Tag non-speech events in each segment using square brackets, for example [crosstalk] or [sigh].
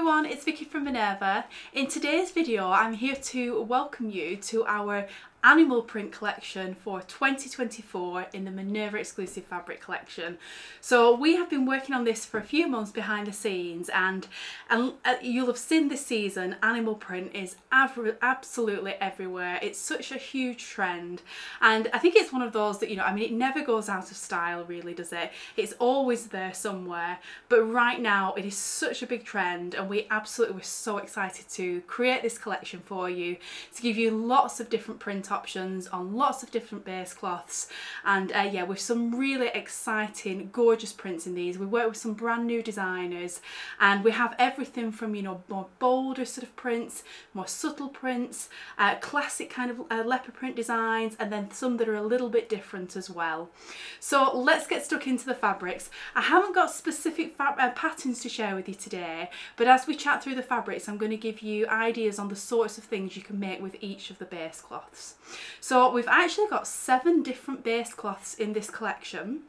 everyone, it's Vicki from Minerva. In today's video I'm here to welcome you to our animal print collection for 2024 in the Minerva exclusive fabric collection. So we have been working on this for a few months behind the scenes and, and uh, you'll have seen this season animal print is absolutely everywhere. It's such a huge trend and I think it's one of those that you know I mean it never goes out of style really does it? It's always there somewhere but right now it is such a big trend and we absolutely were so excited to create this collection for you to give you lots of different print options on lots of different base cloths. And uh, yeah with some really exciting gorgeous prints in these we work with some brand new designers and we have everything from you know more bolder sort of prints more subtle prints uh, classic kind of uh, leopard print designs and then some that are a little bit different as well. So let's get stuck into the fabrics. I haven't got specific uh, patterns to share with you today but as we chat through the fabrics I'm going to give you ideas on the sorts of things you can make with each of the base cloths so we've actually got seven different base cloths in this collection.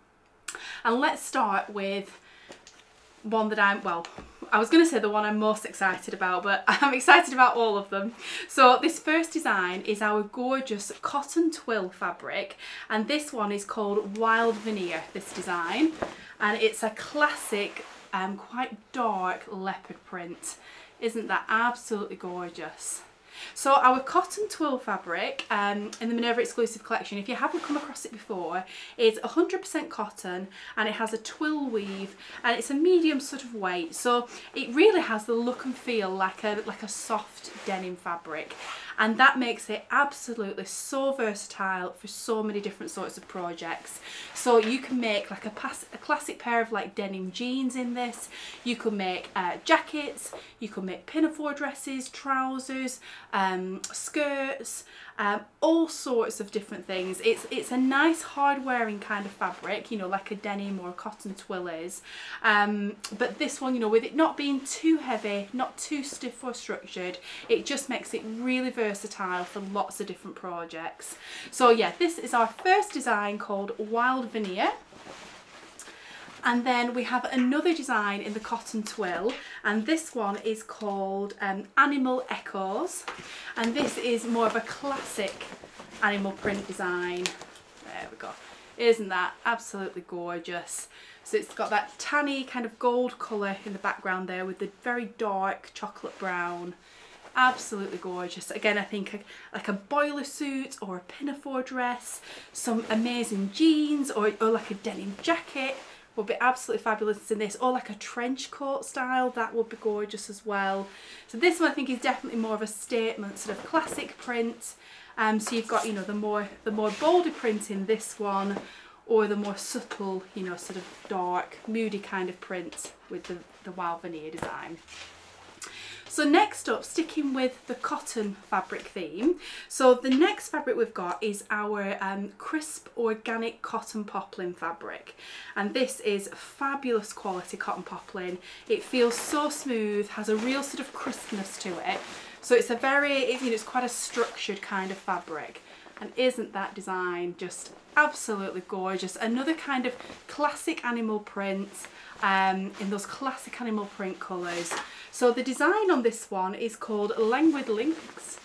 And let's start with one that I'm, well, I was going to say the one I'm most excited about, but [laughs] I'm excited about all of them. So this first design is our gorgeous cotton twill fabric, and this one is called Wild Veneer, this design. And it's a classic, um, quite dark leopard print. Isn't that absolutely gorgeous? So our cotton twill fabric um, in the Minerva exclusive collection, if you haven't come across it before, is 100% cotton and it has a twill weave and it's a medium sort of weight. So it really has the look and feel like a, like a soft denim fabric and that makes it absolutely so versatile for so many different sorts of projects. So you can make like a, a classic pair of like denim jeans in this, you can make uh, jackets, you can make pinafore dresses, trousers, um, skirts, um, all sorts of different things. It's it's a nice hard wearing kind of fabric, you know, like a denim or a cotton twill is. Um, but this one, you know, with it not being too heavy, not too stiff or structured, it just makes it really versatile for lots of different projects. So yeah, this is our first design called Wild Veneer. And then we have another design in the cotton twill and this one is called um, Animal Echoes and this is more of a classic animal print design. There we go. Isn't that absolutely gorgeous? So it's got that tanny kind of gold colour in the background there with the very dark chocolate brown absolutely gorgeous. Again I think a, like a boiler suit or a pinafore dress some amazing jeans or, or like a denim jacket would be absolutely fabulous in this or like a trench coat style that would be gorgeous as well. So this one I think is definitely more of a statement sort of classic print. Um, so you've got you know the more the more bolder print in this one or the more subtle you know sort of dark moody kind of print with the, the wild veneer design so next up, sticking with the cotton fabric theme, so the next fabric we've got is our um, crisp organic cotton poplin fabric. And this is fabulous quality cotton poplin. It feels so smooth, has a real sort of crispness to it. So it's a very, you know, it's quite a structured kind of fabric. And isn't that design just absolutely gorgeous? Another kind of classic animal print um, in those classic animal print colours. So the design on this one is called Languid Links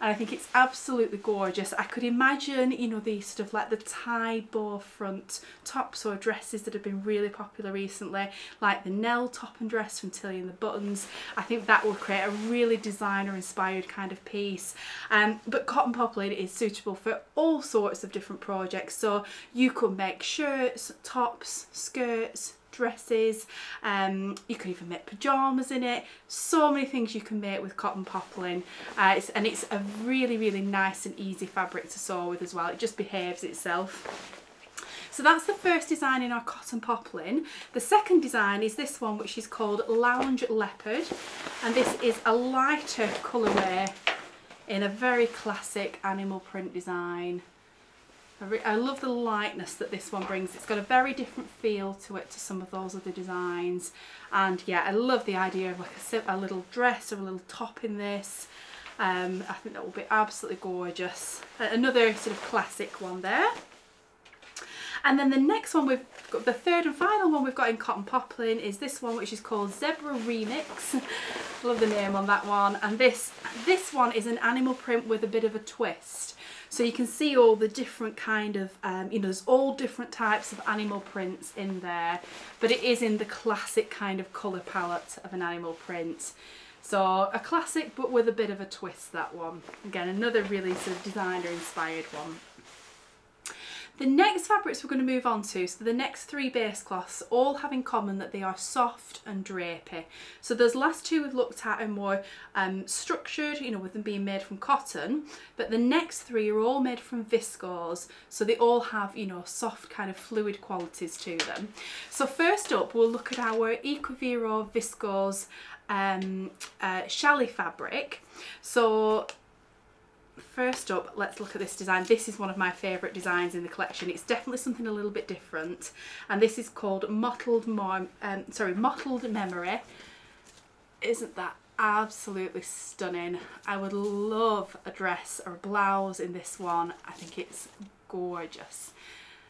and I think it's absolutely gorgeous. I could imagine, you know, these sort of like the tie bow front tops or dresses that have been really popular recently, like the Nell top and dress from Tilly and the Buttons. I think that will create a really designer inspired kind of piece. Um, but cotton poplin is suitable for all sorts of different projects. So you could make shirts, tops, skirts, dresses um, you can even make pyjamas in it. So many things you can make with cotton poplin. Uh, it's, and it's a really really nice and easy fabric to sew with as well. It just behaves itself. So that's the first design in our cotton poplin. The second design is this one which is called Lounge Leopard. And this is a lighter colourway in a very classic animal print design. I, I, love the lightness that this one brings. It's got a very different feel to it to some of those other designs. And yeah, I love the idea of like a, a little dress or a little top in this. Um, I think that will be absolutely gorgeous. Another sort of classic one there. And then the next one we've got, the third and final one we've got in cotton poplin is this one which is called Zebra Remix. [laughs] Love the name on that one. And this, this one is an animal print with a bit of a twist. So you can see all the different kind of, um, you know, there's all different types of animal prints in there, but it is in the classic kind of colour palette of an animal print. So a classic but with a bit of a twist that one. Again another really sort of designer inspired one. The next fabrics we're going to move on to, so the next three base cloths all have in common that they are soft and drapey. So those last two we've looked at are more um, structured, you know, with them being made from cotton, but the next three are all made from viscose, so they all have, you know, soft kind of fluid qualities to them. So first up, we'll look at our EcoVero viscose um, uh, challis fabric. So first up, let's look at this design. This is one of my favourite designs in the collection. It's definitely something a little bit different. And this is called Mottled, Mom um, sorry, Mottled Memory. Isn't that absolutely stunning? I would love a dress or a blouse in this one. I think it's gorgeous.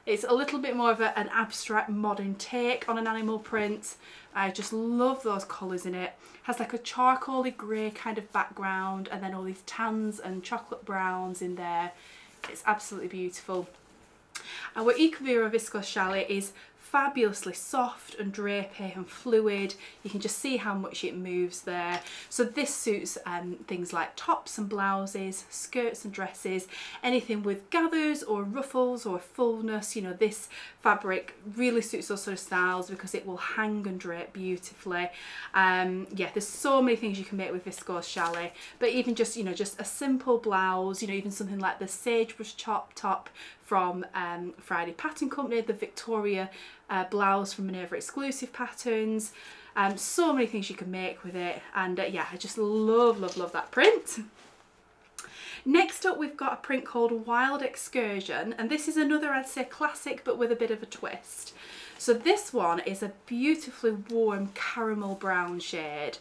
It's a little bit more of a, an abstract modern take on an animal print. I just love those colours in it. Has like a charcoaly grey kind of background and then all these tans and chocolate browns in there. It's absolutely beautiful. Our EcoVero Viscose Challis is fabulously soft and drapey and fluid. You can just see how much it moves there. So this suits um, things like tops and blouses, skirts and dresses, anything with gathers or ruffles or fullness. You know, this fabric really suits those sort of styles because it will hang and drape beautifully. Um, yeah, there's so many things you can make with viscose challis, but even just, you know, just a simple blouse, you know, even something like the sagebrush chop top from um, Friday Pattern Company, the Victoria uh, blouse from Minerva Exclusive Patterns. Um, so many things you can make with it and uh, yeah I just love love love that print. Next up we've got a print called Wild Excursion and this is another I'd say classic but with a bit of a twist. So this one is a beautifully warm caramel brown shade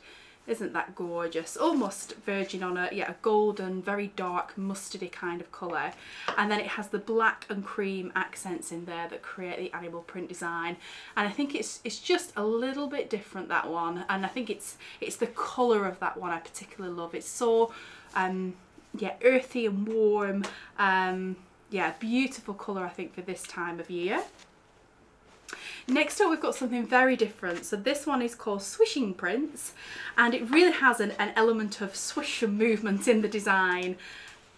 isn't that gorgeous? Almost virgin on a, yeah, a golden, very dark, mustardy kind of colour. And then it has the black and cream accents in there that create the animal print design. And I think it's it's just a little bit different, that one. And I think it's it's the colour of that one I particularly love. It's so, um, yeah, earthy and warm. Um, yeah, beautiful colour I think for this time of year. Next up we've got something very different. So this one is called Swishing Prints and it really has an, an element of swish and movement in the design.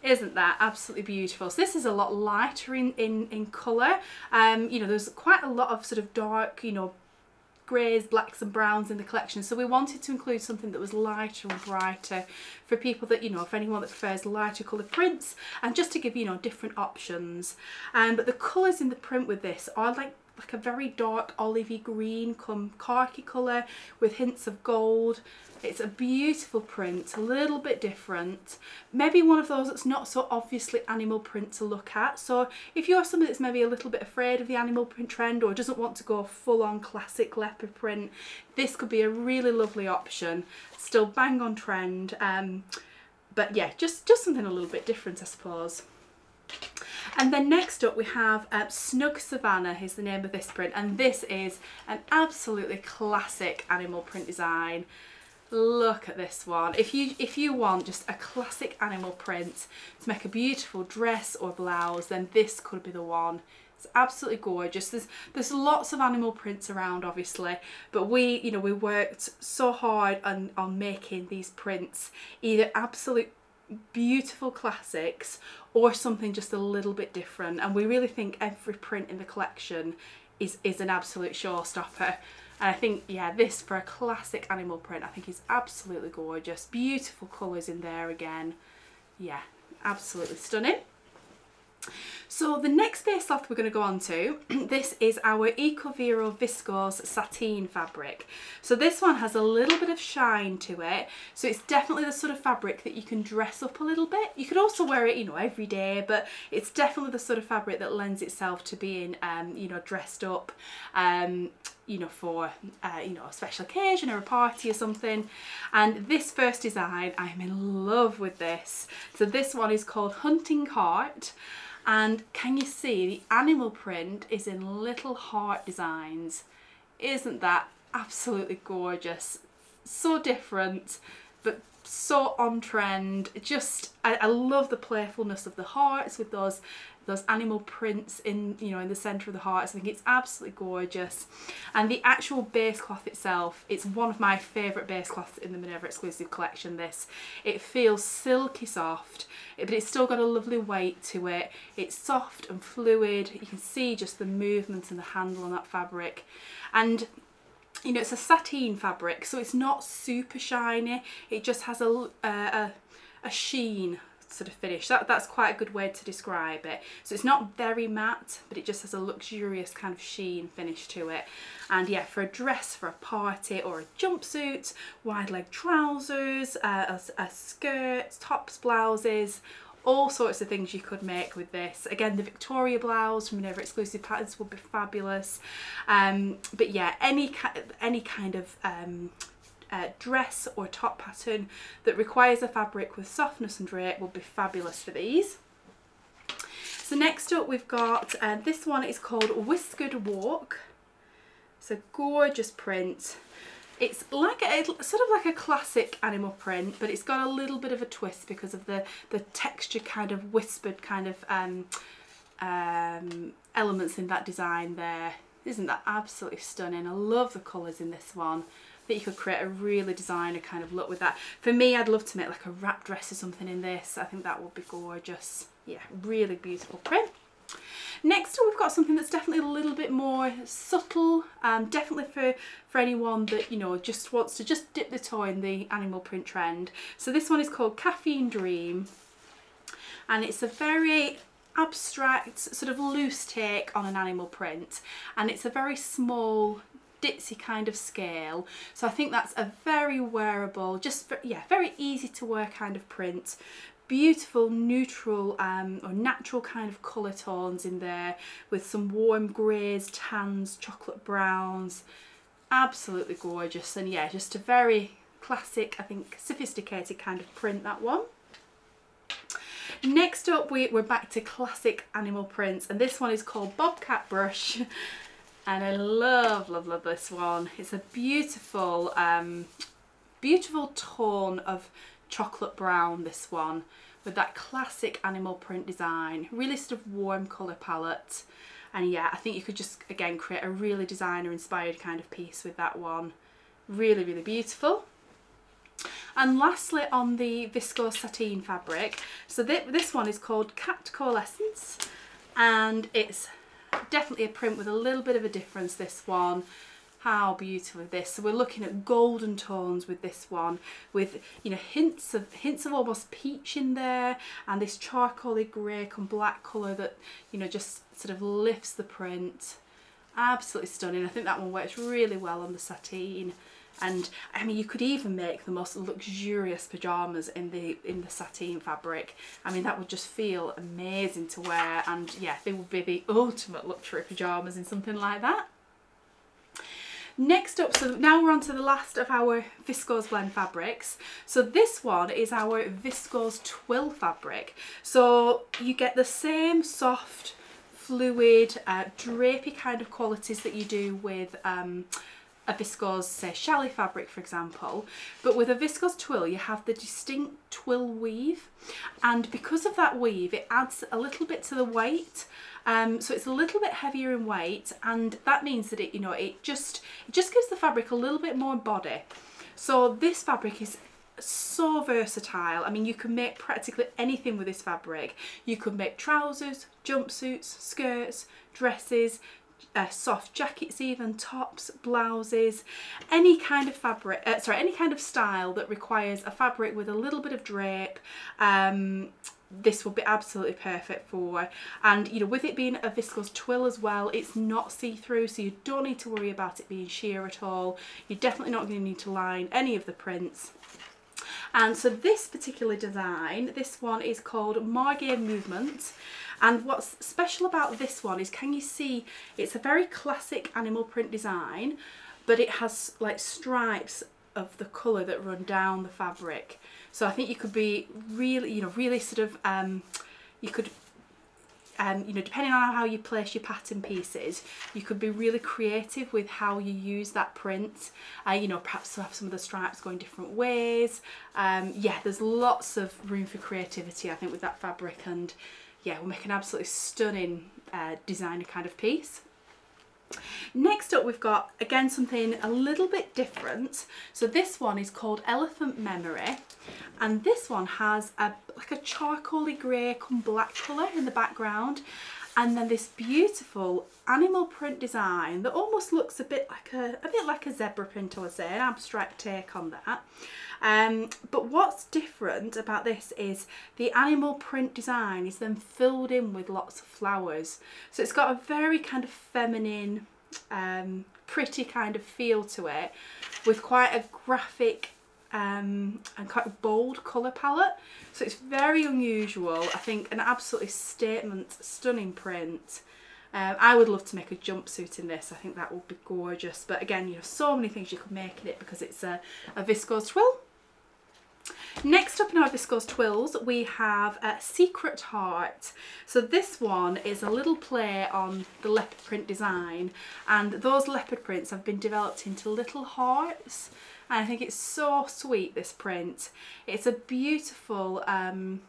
Isn't that absolutely beautiful? So this is a lot lighter in, in, in colour. Um, you know, there's quite a lot of sort of dark, you know, greys, blacks and browns in the collection. So we wanted to include something that was lighter and brighter for people that, you know, for anyone that prefers lighter coloured prints and just to give, you know, different options. Um, but the colours in the print with this are like like a very dark olivey green come khaki colour with hints of gold. It's a beautiful print, a little bit different. Maybe one of those that's not so obviously animal print to look at. So if you're somebody that's maybe a little bit afraid of the animal print trend or doesn't want to go full on classic leopard print, this could be a really lovely option. Still bang on trend. Um, but yeah, just, just something a little bit different I suppose. And then next up we have uh, Snug Savannah is the name of this print and this is an absolutely classic animal print design. Look at this one. If you if you want just a classic animal print to make a beautiful dress or blouse then this could be the one. It's absolutely gorgeous. There's there's lots of animal prints around obviously, but we, you know, we worked so hard on, on making these prints either absolute beautiful classics or something just a little bit different. And we really think every print in the collection is is an absolute showstopper. And I think yeah this for a classic animal print I think is absolutely gorgeous. Beautiful colours in there again. Yeah absolutely stunning so the next base cloth we're going to go on to, [clears throat] this is our EcoVero Viscose Sateen fabric. So this one has a little bit of shine to it, so it's definitely the sort of fabric that you can dress up a little bit. You could also wear it, you know, every day, but it's definitely the sort of fabric that lends itself to being, um, you know, dressed up. Um, you know, for, uh, you know, a special occasion or a party or something. And this first design, I'm in love with this. So this one is called Hunting Heart And can you see the animal print is in little heart designs. Isn't that absolutely gorgeous? So different, but so on trend. Just, I, I love the playfulness of the hearts with those those animal prints in you know in the center of the hearts. I think it's absolutely gorgeous. And the actual base cloth itself it's one of my favorite base cloths in the Minerva exclusive collection this. It feels silky soft but it's still got a lovely weight to it. It's soft and fluid. You can see just the movement and the handle on that fabric. And you know it's a sateen fabric so it's not super shiny it just has a, a, a sheen sort of finish. That, that's quite a good way to describe it. So it's not very matte, but it just has a luxurious kind of sheen finish to it. And yeah, for a dress, for a party or a jumpsuit, wide leg trousers, uh, a, a skirt, tops, blouses, all sorts of things you could make with this. Again, the Victoria blouse from Minerva Exclusive Patterns would be fabulous. Um, but yeah, any, any kind of um, uh, dress or top pattern that requires a fabric with softness and drape will be fabulous for these. So next up we've got, uh, this one is called Whiskered Walk. It's a gorgeous print. It's like a, sort of like a classic animal print, but it's got a little bit of a twist because of the, the texture kind of whispered kind of um, um, elements in that design there. Isn't that absolutely stunning? I love the colours in this one I think you could create a really designer kind of look with that. For me, I'd love to make like a wrap dress or something in this. I think that would be gorgeous. Yeah, really beautiful print. Next we've got something that's definitely a little bit more subtle, um, definitely for, for anyone that, you know, just wants to just dip the toe in the animal print trend. So this one is called Caffeine Dream, and it's a very abstract, sort of loose take on an animal print, and it's a very small ditzy kind of scale. So I think that's a very wearable, just, for, yeah, very easy to wear kind of print. Beautiful neutral um, or natural kind of colour tones in there with some warm greys, tans, chocolate browns. Absolutely gorgeous and yeah, just a very classic, I think sophisticated kind of print that one. Next up we, we're back to classic animal prints and this one is called Bobcat Brush [laughs] and I love, love, love this one. It's a beautiful, um, beautiful tone of chocolate brown, this one, with that classic animal print design. Really sort of warm colour palette. And yeah, I think you could just, again, create a really designer-inspired kind of piece with that one. Really, really beautiful. And lastly on the viscose sateen fabric, so th this one is called Cat Coalescence and it's definitely a print with a little bit of a difference this one how beautiful this. So we're looking at golden tones with this one with you know hints of hints of almost peach in there and this charcoaly grey and black colour that you know just sort of lifts the print. Absolutely stunning. I think that one works really well on the sateen. And I mean you could even make the most luxurious pyjamas in the in the sateen fabric. I mean that would just feel amazing to wear and yeah they would be the ultimate luxury pyjamas in something like that Next up, so now we're on to the last of our viscose blend fabrics. So this one is our viscose twill fabric. So you get the same soft, fluid, uh, drapey kind of qualities that you do with um, a viscose, say challis fabric for example, but with a viscose twill you have the distinct twill weave and because of that weave it adds a little bit to the weight um, so it's a little bit heavier in weight and that means that it, you know, it just, it just gives the fabric a little bit more body. So this fabric is so versatile. I mean, you can make practically anything with this fabric. You could make trousers, jumpsuits, skirts, dresses, uh, soft jackets even, tops, blouses, any kind of fabric, uh, sorry, any kind of style that requires a fabric with a little bit of drape, um, this will be absolutely perfect for and you know with it being a viscose twill as well it's not see-through so you don't need to worry about it being sheer at all. You're definitely not going to need to line any of the prints. And so this particular design this one is called Margay Movement. And what's special about this one is can you see it's a very classic animal print design but it has like stripes of the colour that run down the fabric. So I think you could be really, you know, really sort of, um, you could um, you know, depending on how you place your pattern pieces, you could be really creative with how you use that print. Uh, you know, perhaps have some of the stripes going different ways. Um, yeah, there's lots of room for creativity, I think, with that fabric. And yeah, we'll make an absolutely stunning uh, designer kind of piece. Next up we've got again something a little bit different. So this one is called Elephant Memory and this one has a like a charcoaly grey come black colour in the background and then this beautiful animal print design that almost looks a bit like a, a bit like a zebra print would say, an abstract take on that. Um, but what's different about this is the animal print design is then filled in with lots of flowers. So it's got a very kind of feminine, um, pretty kind of feel to it with quite a graphic um, and quite a bold colour palette. So it's very unusual. I think an absolutely statement, stunning print. Um, I would love to make a jumpsuit in this. I think that would be gorgeous. But again, you know, so many things you could make in it because it's a, a viscose twill. Next up in our viscose twills we have a Secret Heart. So this one is a little play on the leopard print design and those leopard prints have been developed into little hearts and I think it's so sweet this print. It's a beautiful um,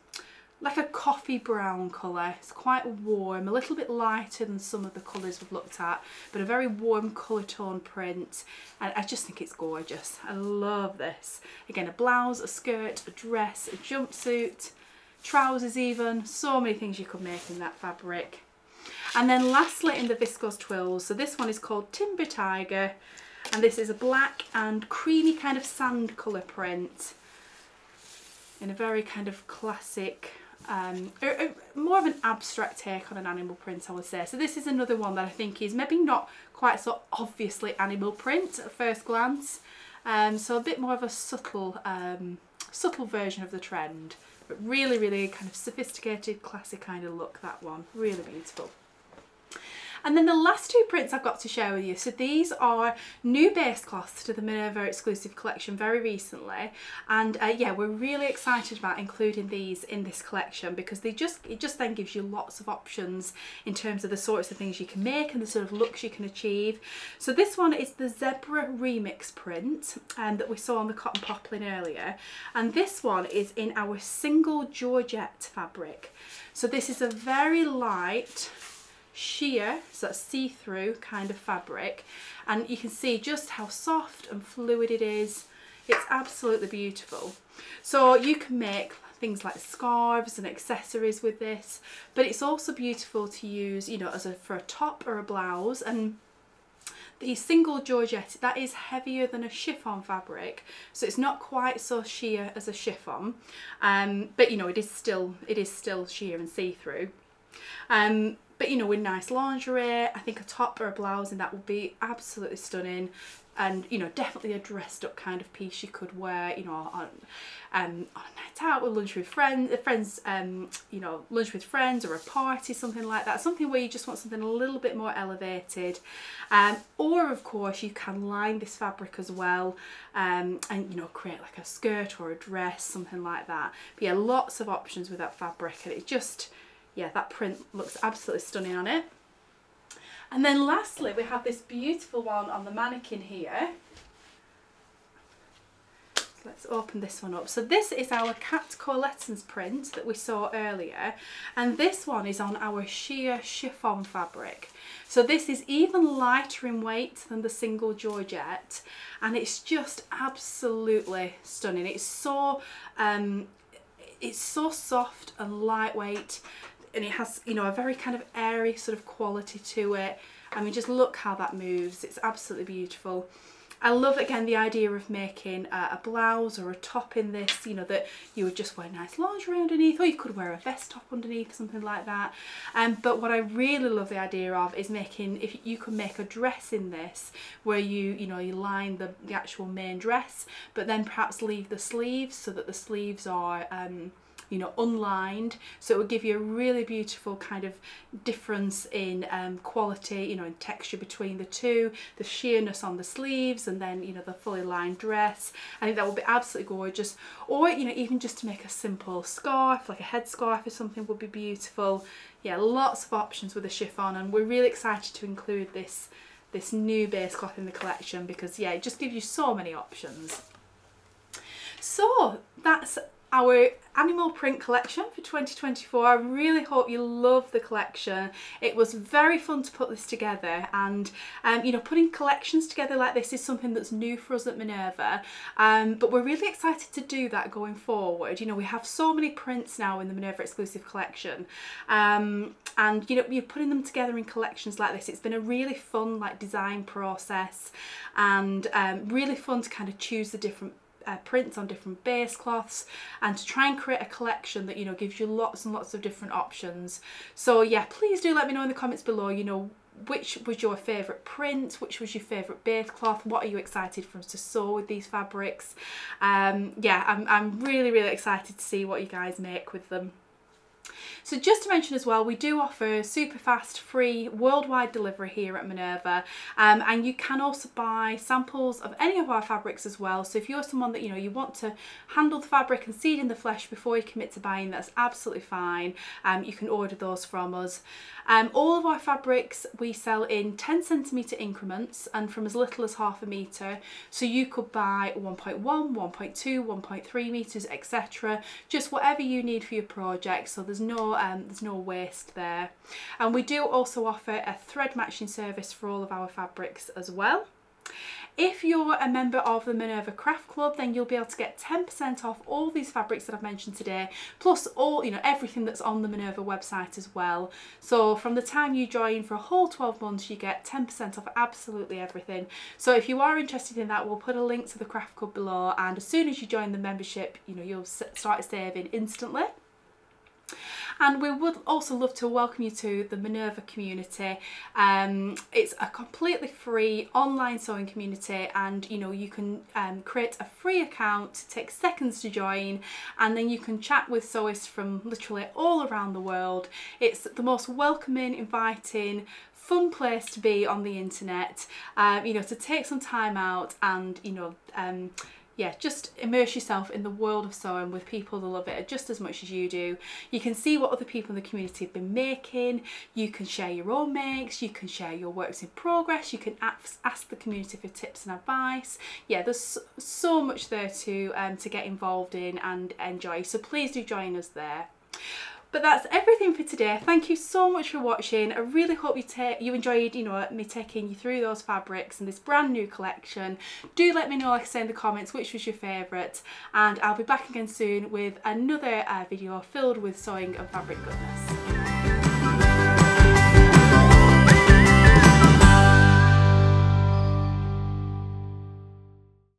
like a coffee brown colour. It's quite warm, a little bit lighter than some of the colours we've looked at, but a very warm colour tone print. And I just think it's gorgeous. I love this. Again, a blouse, a skirt, a dress, a jumpsuit, trousers even. So many things you could make in that fabric. And then lastly in the viscose twills, so this one is called Timber Tiger, and this is a black and creamy kind of sand colour print in a very kind of classic um, a, a, more of an abstract take on an animal print I would say. So this is another one that I think is maybe not quite so obviously animal print at first glance. Um, so a bit more of a subtle, um, subtle version of the trend. But really, really kind of sophisticated, classic kind of look, that one. Really beautiful. And then the last two prints I've got to share with you. So these are new base cloths to the Minerva exclusive collection very recently. And uh, yeah, we're really excited about including these in this collection because they just it just then gives you lots of options in terms of the sorts of things you can make and the sort of looks you can achieve. So this one is the Zebra Remix print um, that we saw on the cotton poplin earlier. And this one is in our single Georgette fabric. So this is a very light sheer, so that's see-through kind of fabric. And you can see just how soft and fluid it is. It's absolutely beautiful. So you can make things like scarves and accessories with this, but it's also beautiful to use, you know, as a for a top or a blouse. And the single Georgette, that is heavier than a chiffon fabric, so it's not quite so sheer as a chiffon, um, but you know, it is still, it is still sheer and see-through. Um, but you know, with nice lingerie, I think a top or a blouse and that would be absolutely stunning. And you know, definitely a dressed up kind of piece you could wear, you know, on um on a night out with lunch with friends, uh, friends, um, you know, lunch with friends or a party, something like that. Something where you just want something a little bit more elevated. Um, or of course, you can line this fabric as well, um, and you know, create like a skirt or a dress, something like that. But yeah, lots of options with that fabric, and it just yeah, that print looks absolutely stunning on it. And then lastly, we have this beautiful one on the mannequin here. Let's open this one up. So this is our Cat Coalescence print that we saw earlier. And this one is on our sheer chiffon fabric. So this is even lighter in weight than the single Georgette. And it's just absolutely stunning. It's so, um, it's so soft and lightweight and it has you know a very kind of airy sort of quality to it. I mean just look how that moves. It's absolutely beautiful. I love again the idea of making a, a, blouse or a top in this, you know, that you would just wear nice lingerie underneath or you could wear a vest top underneath, something like that. Um, but what I really love the idea of is making, if you can make a dress in this where you, you know, you line the, the actual main dress, but then perhaps leave the sleeves so that the sleeves are um, you know, unlined. So it will give you a really beautiful kind of difference in um, quality, you know, in texture between the two, the sheerness on the sleeves and then, you know, the fully lined dress. I think that will be absolutely gorgeous. Or, you know, even just to make a simple scarf, like a head scarf or something would be beautiful. Yeah, lots of options with the chiffon and we're really excited to include this this new base cloth in the collection because yeah, it just gives you so many options. So that's our animal print collection for 2024. I really hope you love the collection. It was very fun to put this together and um, you know putting collections together like this is something that's new for us at Minerva um, but we're really excited to do that going forward. You know we have so many prints now in the Minerva exclusive collection um, and you know you're putting them together in collections like this. It's been a really fun like design process and um, really fun to kind of choose the different uh, prints on different base cloths and to try and create a collection that you know gives you lots and lots of different options so yeah please do let me know in the comments below you know which was your favourite print, which was your favourite base cloth, what are you excited for us to sew with these fabrics. Um, yeah, I'm, I'm really, really excited to see what you guys make with them. So just to mention as well, we do offer super fast free worldwide delivery here at Minerva um, and you can also buy samples of any of our fabrics as well. So if you're someone that you know you want to handle the fabric and see it in the flesh before you commit to buying, that's absolutely fine. Um, you can order those from us. Um, all of our fabrics we sell in 10 centimetre increments and from as little as half a metre. So you could buy 1.1, 1.2, 1.3 metres, etc. Just whatever you need for your project. So there's no um, there's no waste there. And we do also offer a thread matching service for all of our fabrics as well. If you're a member of the Minerva Craft Club, then you'll be able to get 10% off all these fabrics that I've mentioned today, plus all, you know, everything that's on the Minerva website as well. So from the time you join for a whole 12 months, you get 10% off absolutely everything. So if you are interested in that, we'll put a link to the Craft Club below. And as soon as you join the membership, you know, you'll start saving instantly. And we would also love to welcome you to the Minerva community. Um, it's a completely free online sewing community and you know you can um, create a free account, take seconds to join and then you can chat with sewists from literally all around the world. It's the most welcoming, inviting, fun place to be on the internet, um, you know, to take some time out and, you know, um, yeah, just immerse yourself in the world of sewing with people that love it just as much as you do. You can see what other people in the community have been making, you can share your own makes, you can share your works in progress, you can ask, the community for tips and advice. Yeah, there's so much there to, um, to get involved in and enjoy, so please do join us there. But that's everything for today. Thank you so much for watching. I really hope you you enjoyed, you know, me taking you through those fabrics and this brand new collection. Do let me know, like I say in the comments, which was your favourite. And I'll be back again soon with another uh, video filled with sewing and fabric goodness.